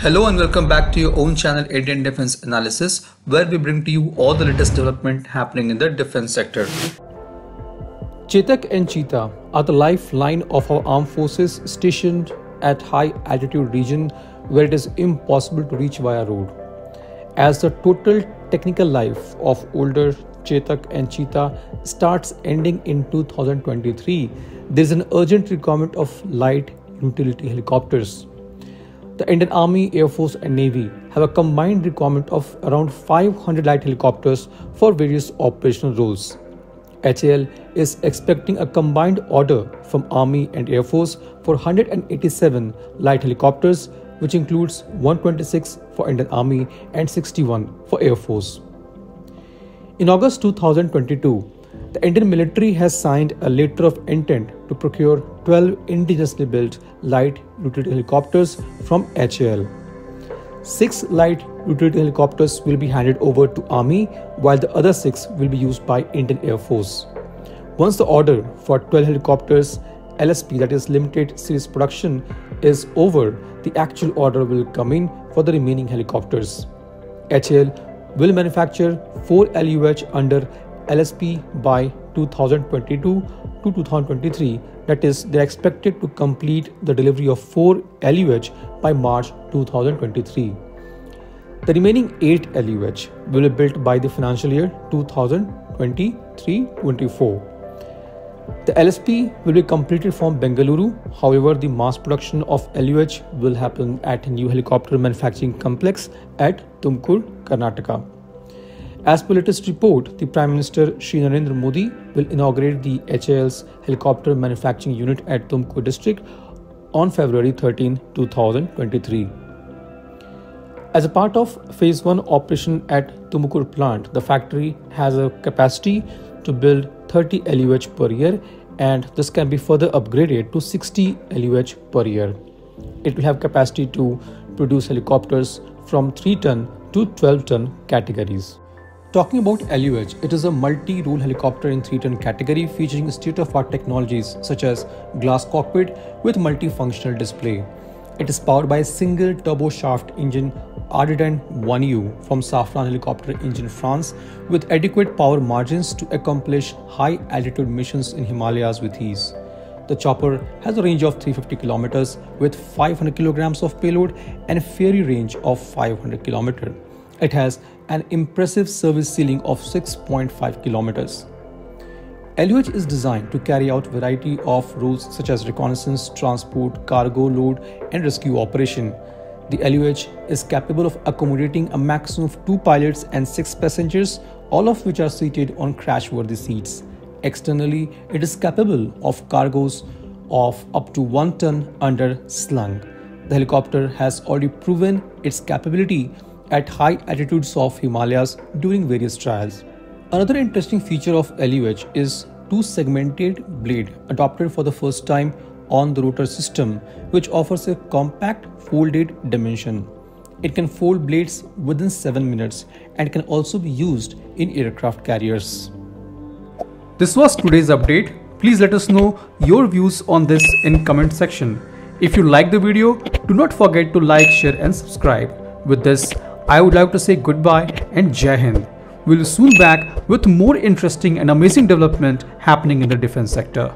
Hello and welcome back to your own channel Indian Defense Analysis where we bring to you all the latest development happening in the defense sector. Chetak and Cheetah are the lifeline of our armed forces stationed at high altitude region where it is impossible to reach via road. As the total technical life of older Chetak and Cheetah starts ending in 2023, there is an urgent requirement of light utility helicopters. The Indian Army, Air Force, and Navy have a combined requirement of around 500 light helicopters for various operational roles. HAL is expecting a combined order from Army and Air Force for 187 light helicopters, which includes 126 for Indian Army and 61 for Air Force. In August 2022, the Indian military has signed a letter of intent to procure 12 indigenously built light utility helicopters from HAL. Six light utility helicopters will be handed over to Army, while the other six will be used by Indian Air Force. Once the order for 12 helicopters LSP, that is limited series production, is over, the actual order will come in for the remaining helicopters. HAL will manufacture 4 LUH under LSP by 2022 to 2023. That is, they're expected to complete the delivery of 4 LUH by March 2023. The remaining 8 LUH will be built by the financial year 2023-24. The LSP will be completed from Bengaluru. However, the mass production of LUH will happen at a new helicopter manufacturing complex at Tumkur, Karnataka. As per latest report, the Prime Minister Shri Narendra Modi will inaugurate the HAL's helicopter manufacturing unit at Tumkur district on February 13, 2023. As a part of phase 1 operation at Tumkur plant, the factory has a capacity to build 30 LUH per year and this can be further upgraded to 60 LUH per year. It will have capacity to produce helicopters from 3 ton to 12 ton categories. Talking about LUH, it is a multi-role helicopter in 3-ton category featuring state-of-art technologies such as glass cockpit with multifunctional display. It is powered by a single turboshaft engine Ardiden 1U from Safran Helicopter Engine France with adequate power margins to accomplish high altitude missions in Himalayas with ease. The chopper has a range of 350 kilometers with 500 kilograms of payload and a ferry range of 500 kilometers. It has an impressive service ceiling of 6.5 kilometers. LUH is designed to carry out variety of roles such as reconnaissance, transport, cargo load and rescue operation. The LUH is capable of accommodating a maximum of 2 pilots and 6 passengers, all of which are seated on crash-worthy seats. Externally, it is capable of cargoes of up to 1 ton under slung. The helicopter has already proven its capability at high altitudes of Himalayas during various trials. Another interesting feature of LUH is two-segmented blade adopted for the first time on the rotor system which offers a compact folded dimension. It can fold blades within 7 minutes and can also be used in aircraft carriers. This was today's update. Please let us know your views on this in comment section. If you like the video, do not forget to like, share and subscribe. With this, I would like to say goodbye and Jai Hind. We'll soon back with more interesting and amazing development happening in the defense sector.